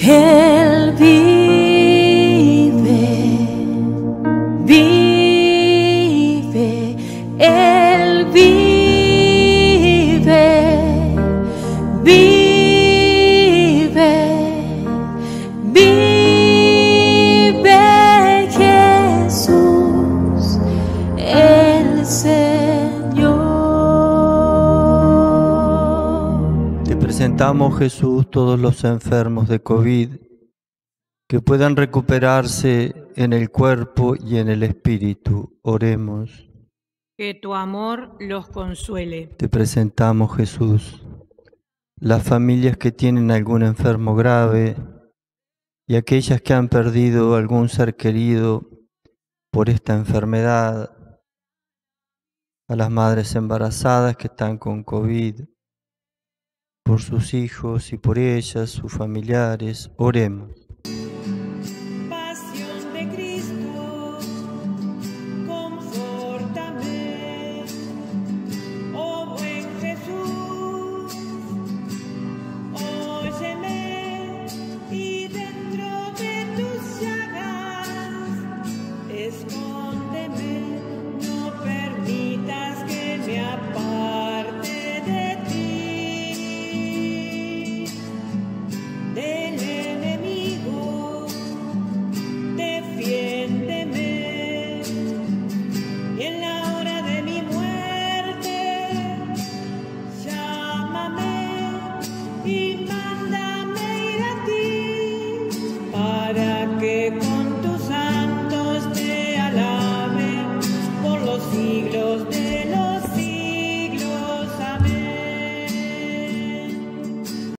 Él vive, vive, Él vive, vive, vive Jesús, el Señor. Presentamos, Jesús, todos los enfermos de COVID que puedan recuperarse en el cuerpo y en el espíritu. Oremos. Que tu amor los consuele. Te presentamos, Jesús, las familias que tienen algún enfermo grave y aquellas que han perdido algún ser querido por esta enfermedad, a las madres embarazadas que están con COVID, por sus hijos y por ellas, sus familiares, oremos.